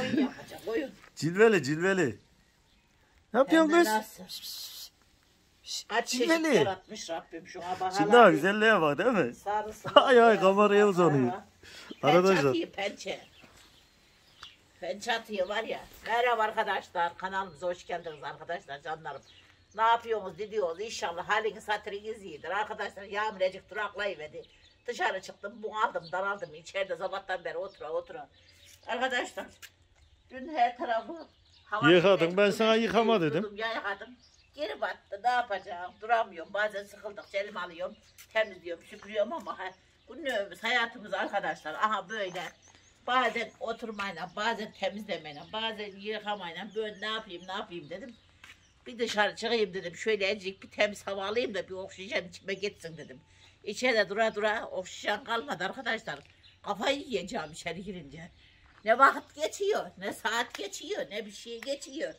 Oyun yapacak oyun. Cilveli cilveli. Ne yapıyorsun kız? çeşit Cilveli. yaratmış Rabbim şu abahalar. Şimdi daha güzelliğe bak değil mi? Sarısı. Ay, ay, kameraya uzanıyor. Pençe Arkadaşlar. atıyor pençe. Pençe atıyor var ya. Merhaba arkadaşlar. Kanalımıza hoş geldiniz arkadaşlar canlarım. Ne yapıyorsunuz diyoruz inşallah haliniz hatırınız iyidir. Arkadaşlar yağmurecik duraklayıverdi. Dışarı çıktım bunaldım daraldım içeride sabahtan beri otura otura. Arkadaşlar dün her tarafı hava Yıkadın, ben sana yıkama dedim. Ya yıkadım. Geri battı ne yapacağım duramıyorum bazen sıkıldıkça elime alıyorum temizliyorum süpürüyorum ama ha- günlüğümüz hayatımız arkadaşlar aha böyle bazen oturmayla bazen temizlemeyle bazen yıkamayla böyle ne yapayım ne yapayım dedim. Bir dışarı çıkayım dedim şöyle azıcık bir temiz hava alayım da bir oksijen içime gitsin dedim. İçeride dura dura oksijen kalmadı arkadaşlar. Kafayı yiyeceğim içeri girince. Ne vakit geçiyor, ne saat geçiyor, ne bir şey geçiyor.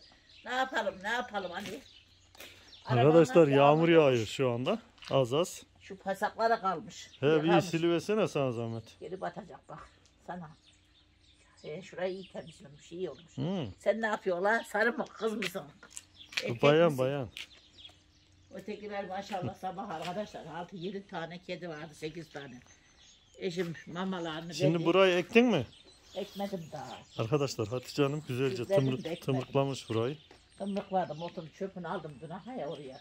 Ne yapalım, ne yapalım hani. Arkadaşlar Arabanlar yağmur yağıyor yağmış. şu anda. Az az. Şu pasaklara kalmış. He bir Yıkamış. silivesene sana zahmet. Geri batacak bak sana. E, şurayı iyi temizlemiş, iyi olmuş. Hmm. Sen ne yapıyorsun lan? Sarı mı, kız mısın? Erkek Bayan misin? bayan. Ötekiler maşallah sabah arkadaşlar 6-7 tane kedi vardı 8 tane. Eşim mamalarını Şimdi verdi. burayı ektin mi? Ekmedim daha. Arkadaşlar Hatice Hanım güzelce Güzelim tımır, de ekmek. tımırklamış burayı. Tımlık vardı motorun çöpünü aldım dün ha ya oraya.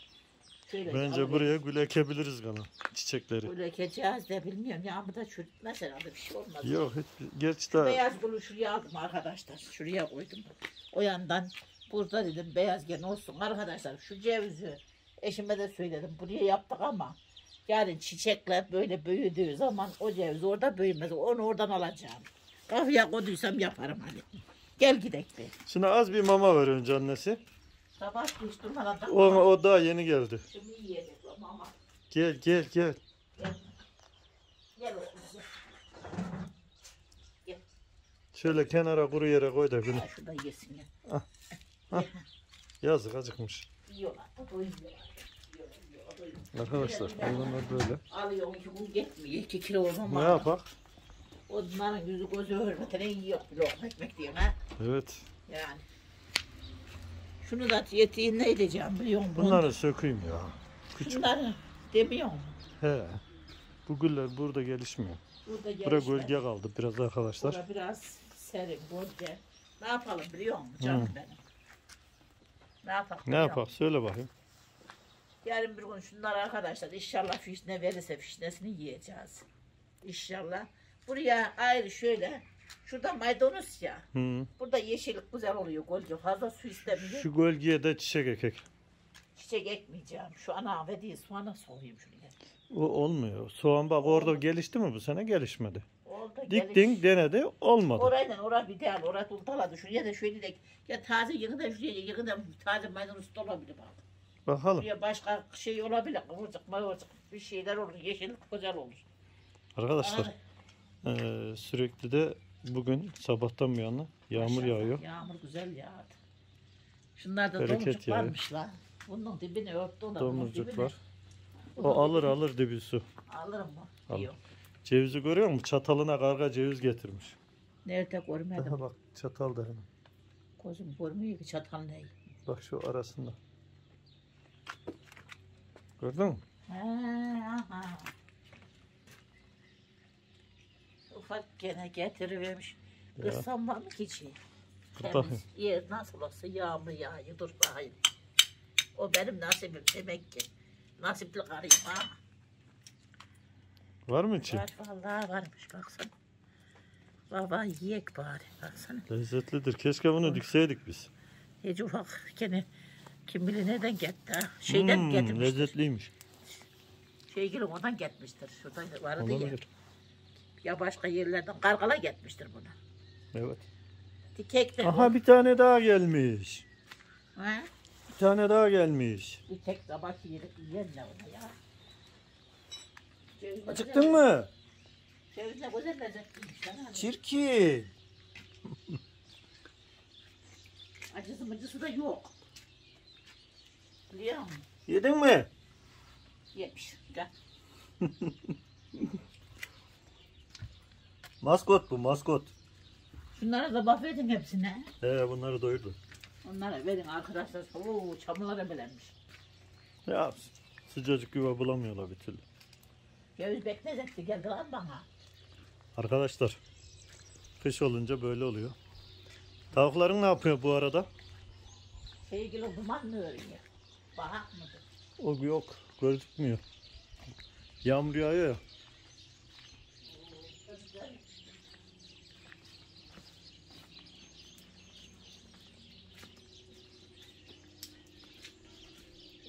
Şöyle Bence buraya gül ekebiliriz gana. Çiçekleri. Böyle ekeceğiz de bilmiyorum ya bu da çürütmez herhalde bir şey olmaz. Yok hiç, gerçi daha Beyaz gülü şuraya aldım arkadaşlar. Şuraya koydum. O yandan burada dedim beyaz gene olsun arkadaşlar. Şu cevizi eşime de söyledim. Buraya yaptık ama yani çiçekler böyle büyüdüğü zaman o ceviz orada büyümez. Onu oradan alacağım. Kafaya koyduysam yaparım hadi. Gel gidelim be. Şimdi az bir mama ver önce annesi. Sabah durmadan da O, o daha yeni geldi. Şimdi yiyecek o mama. Gel gel gel. Gel. Gel oğlum, gel. Şöyle kenara kuru yere koy da günü. Ha, şurada yesin ya. Yazık acıkmış. Yiyorlar. Arkadaşlar hayvanlar böyle. Alıyor ki bu yetmiyor. 2 kilo olmam Ne yapak? Onların yüzü gözü hürmetine yiyor lokma ekmek diyor ha. Evet. Yani. Şunu da yetiğin ne edeceğim biliyor musun? Bunları sökeyim ya. Küçük. Şunları demiyor musun? He. Bu güller burada gelişmiyor. Burada Bura gelişler. gölge kaldı biraz arkadaşlar. Bura biraz serin, gölge. Ne yapalım biliyor musun canım benim? Ne yapalım? Ne yapak? Söyle bakayım. Yarın bir gün şunlar arkadaşlar inşallah fişne verirse fişnesini yiyeceğiz. İnşallah. Buraya ayrı şöyle. Şurada maydanoz ya. Hı. Burada yeşillik güzel oluyor gölge. Fazla su istemiyor. Şu gölgeye de çiçek ekek. Çiçek ekmeyeceğim. Şu ana ve değil soğana soğuyayım şuraya. O olmuyor. Soğan bak orada gelişti mi bu sene? Gelişmedi. Orada Diktin geliş- denedi olmadı. Orayla oraya bir değil. Oraya tultaladı. Şuraya da şöyle de ya taze yıkı da şuraya yıkı da taze maydanoz da olabilir bak. Bakalım. Şuraya başka şey olabilir. Kıvırcık mıvırcık bir şeyler olur. Yeşillik güzel olur. Arkadaşlar Ana- eee, sürekli de bugün sabahtan bu yana yağmur Maşallah, yağıyor. Yağmur güzel yağdı. Şunlar da Bereket domuzcuk yağıyor. varmış lan. Bunun dibini örttü. ona, Domuzcuk var. O alır dibini- alır dibi su. Alırım mı? Alır. Yok. Cevizi görüyor musun? Çatalına karga ceviz getirmiş. Nerede görmedim. Aha bak çatal da hemen. Gözüm görmüyor ki çatal ne? Bak şu arasında. Gördün mü? Ha, aha. Ufak gene getirivermiş. Ya. İçi? Kır Temiz. Yer nasıl olsa yağmur yağıyor. Dur bakayım. O benim nasibim demek ki. Nasipli karıyım ha. Var mı içi? Var vallahi varmış baksana. Baba yiyek bari baksana. Lezzetlidir. Keşke bunu dikseydik biz. Hiç ufak gene kim bilir nereden gitti ha. Şeyden Hmm, getirmiştir. lezzetliymiş. Şeygilin oradan gitmiştir. Şuradan vardı ya. Olabilir. Ya başka yerlerden kargala gitmiştir buna. Evet. Dikek de Aha bir tane daha gelmiş. Ha? Bir tane daha gelmiş. Bir tek sabah yedik yiyen ne ona ya. Ceviz ne Acıktın güzel- mı? Ceviz ne güzel lezzetliymiş lan. Çirkin. Acısı mıcısı da yok. Biliyor musun? Yedin mi? Yemiş. Gel. Maskot bu maskot. Şunlara da verin hepsine. He bunları doyurdu. Onlara verin arkadaşlar. Oo çamurlara belenmiş. Ya sıcacık yuva bulamıyorlar bir türlü. Göz bekleyecekti geldi lan bana. Arkadaşlar kış olunca böyle oluyor. Tavukların ne yapıyor bu arada? Sevgili duman mı örüyor? Bahak mıdır? O yok gözükmüyor. Yağmur yağıyor ya.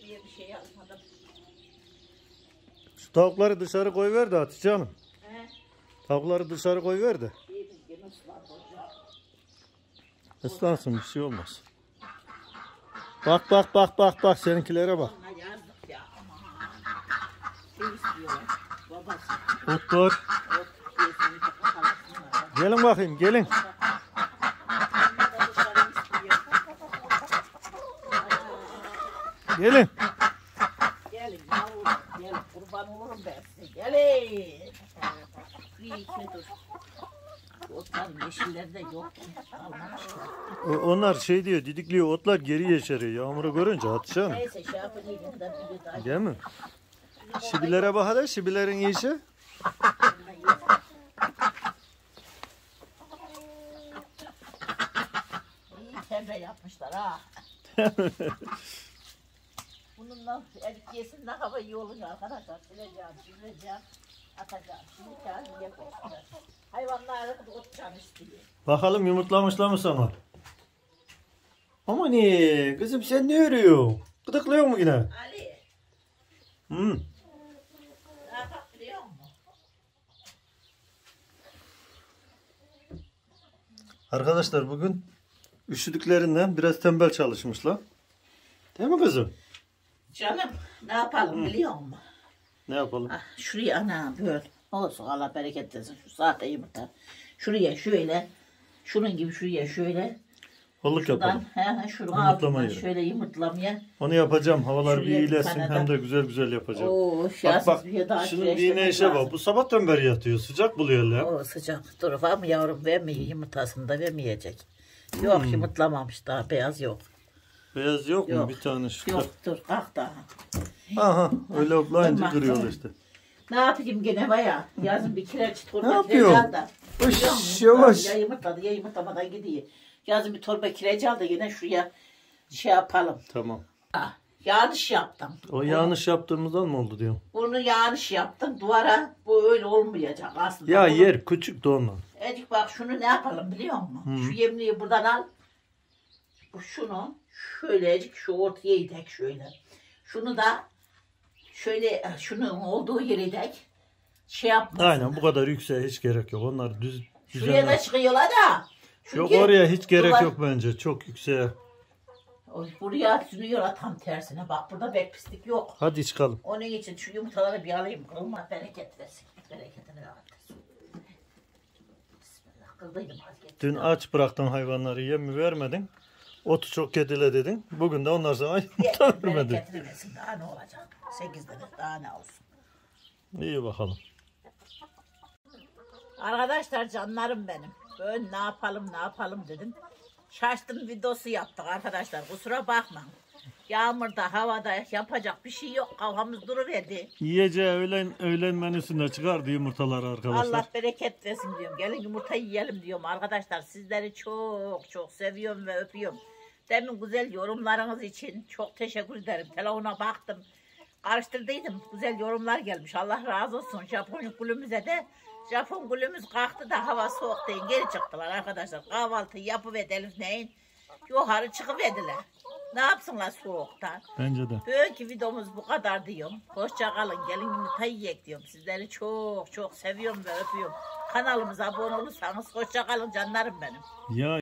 Diye bir şey yapmadım. Şu tavukları dışarı koyver de Hatice Hanım. He? Tavukları dışarı koyver de. Islansın bir şey olmaz. Bak bak bak bak bak seninkilere bak. Şey istiyorlar. Babası. Otlar. Ot yesin kakalasınlar. Gelin bakayım. Gelin. Gelin yavrum, gelin kurban olurum ben size. Gelin. Bir iki dur. Otların yok. O- Onlar şey diyor didikliyor otlar geri yeşeriyor yağmuru görünce Hanım. Neyse şey daha. Değil mi? Şibilere bak hadi şibilerin işi. İyi pembe yapmışlar ha. Bununla erik yesin daha hava iyi olunca arkadaşlar. Sileceğim, sileceğim. Atacağım. Şimdi istiyor. Bakalım yumurtlamışlar mı sana? Ama ne? Kızım sen ne örüyorsun? Gıdıklıyor mu yine? Ali, Hmm. Arkadaşlar bugün üşüdüklerinden biraz tembel çalışmışlar. Değil mi kızım? Canım ne yapalım biliyor musun? Ne yapalım? Ah, şuraya ana böyle. Olsun Allah bereket versin. Şu sahte yumurta. Şuraya şöyle. Şunun gibi şuraya şöyle. Olluk Şuradan yapalım. he, he, Yumurtlama yeri. şöyle yumurtlamaya. Onu yapacağım. Havalar bir Şuraya bir iyileşsin tane hem de- güzel güzel yapacağım. Oo Bak şahsız bak şunun dine işe bak. Bu sabahtan beri yatıyor. Sıcak buluyor lan. O sıcak. Dur var mı yavrum vermiyor yumurtasını da vermeyecek. Yok Hmm. yumurtlamamış daha beyaz yok. Beyaz yok, mu? Yok. Bir tane şu. Yok dur kalk daha. Aha öyle oplayınca Tamam, kırıyorlar işte. Ne yapayım gene baya? Yazın bir kireç torba Ne kireç yapıyor? al da. Uş, Biliyor musun? yavaş. Ya yumurtladı ya yumurtlamadan gidiyor. Yazın bir torba kireç al da yine şuraya şey yapalım. Tamam. Ah, yanlış yaptım. O yanlış yaptığımızdan mı oldu diyorum. Bunu yanlış yaptım. Duvara bu öyle olmayacak aslında. Ya Bunu- yer küçük de ondan. Ecik bak şunu ne yapalım biliyor musun? Şu yemliği buradan al. Bu şunu şöyle ecik şu ortaya idek şöyle. Şunu da şöyle şunun olduğu yere idek. Şey yapmasın. Aynen bu kadar yükseğe hiç gerek yok. Onlar düz Şuraya da düzenler. çıkıyorlar da. Yok Çünkü oraya hiç gerek duvar- yok bence. Çok yükseğe. Oy, Buraya sürüyorlar tam tersine. Bak burada bek pislik yok. Hadi çıkalım. Onun için şu yumurtaları bir alayım. Allah bereket versin. Bereketini versin. Bismillah. Kıldıydım. Dün aç bıraktın hayvanları yem vermedin. Otu çok kedile dedin. Bugün de onlar sana yumurta vermedi. Bereketini versin. Daha ne olacak? Sekiz lira daha ne olsun. İyi bakalım. Arkadaşlar canlarım benim. Böyle ne yapalım ne yapalım dedim. Şaştım videosu yaptık arkadaşlar. Kusura bakmayın. Yağmurda, havada yapacak bir şey yok. Kafamız duruverdi. Yiyeceği öğlen, öğlen menüsünde çıkardı yumurtalar arkadaşlar. Allah bereket versin diyorum. Gelin yumurta yiyelim diyorum arkadaşlar. Sizleri çok çok seviyorum ve öpüyorum. Demin güzel yorumlarınız için çok teşekkür ederim. Telefona baktım. Karıştırdıydım. Güzel yorumlar gelmiş. Allah razı olsun. Japon gülümüze de Japon gülümüz kalktı da hava soğuk değil. Geri çıktılar arkadaşlar. Kahvaltı yapıverelim neyin. Yukarı çıkıverdiler. Ne yapsınlar soğukta? Bence de. Bugünkü videomuz bu kadar diyorum. Hoşça kalın. Gelin yumurta yiyek diyorum. Sizleri çok çok seviyorum ve öpüyorum. Kanalımıza abone olursanız hoşça kalın canlarım benim. Ya